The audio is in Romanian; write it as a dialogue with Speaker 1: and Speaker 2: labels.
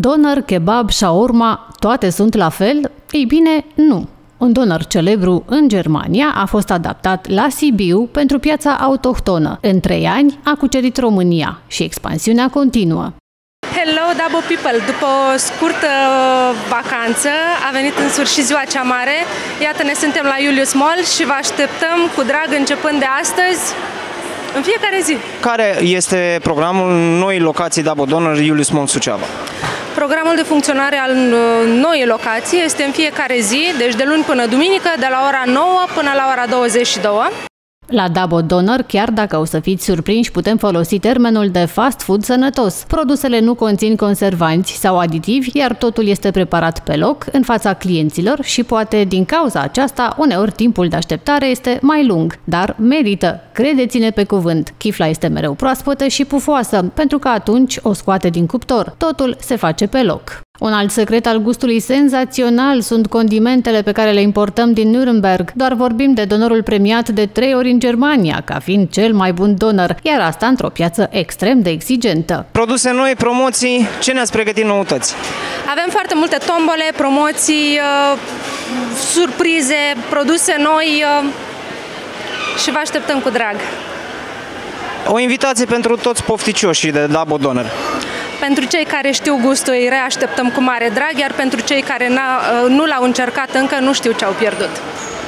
Speaker 1: Doner, kebab, shawarma, toate sunt la fel? Ei bine, nu. Un donor celebru în Germania a fost adaptat la Sibiu pentru piața autohtonă. În trei ani a cucerit România și expansiunea continuă.
Speaker 2: Hello, Dabo People! După o scurtă vacanță a venit în sfârșit ziua cea mare. Iată, ne suntem la Julius Mall și vă așteptăm cu drag începând de astăzi în fiecare zi.
Speaker 3: Care este programul noii locații Dabo Donor Julius Mall Suceava?
Speaker 2: Programul de funcționare al uh, noii locații este în fiecare zi, deci de luni până duminică, de la ora 9 până la ora 22.
Speaker 1: La Dabo Donor, chiar dacă o să fiți surprinși, putem folosi termenul de fast food sănătos. Produsele nu conțin conservanți sau aditivi, iar totul este preparat pe loc, în fața clienților și poate, din cauza aceasta, uneori timpul de așteptare este mai lung, dar merită. Credeți-ne pe cuvânt, chifla este mereu proaspătă și pufoasă, pentru că atunci o scoate din cuptor. Totul se face pe loc. Un alt secret al gustului senzațional sunt condimentele pe care le importăm din Nuremberg. Doar vorbim de donorul premiat de trei ori în Germania, ca fiind cel mai bun donor, iar asta într-o piață extrem de exigentă.
Speaker 3: Produse noi, promoții, ce ne-ați pregătit noutăți?
Speaker 2: Avem foarte multe tombole, promoții, uh, surprize, produse noi uh, și vă așteptăm cu drag.
Speaker 3: O invitație pentru toți pofticioșii de Dabo Donor.
Speaker 2: Pentru cei care știu gustul îi reașteptăm cu mare drag, iar pentru cei care nu l-au încercat încă nu știu ce au pierdut.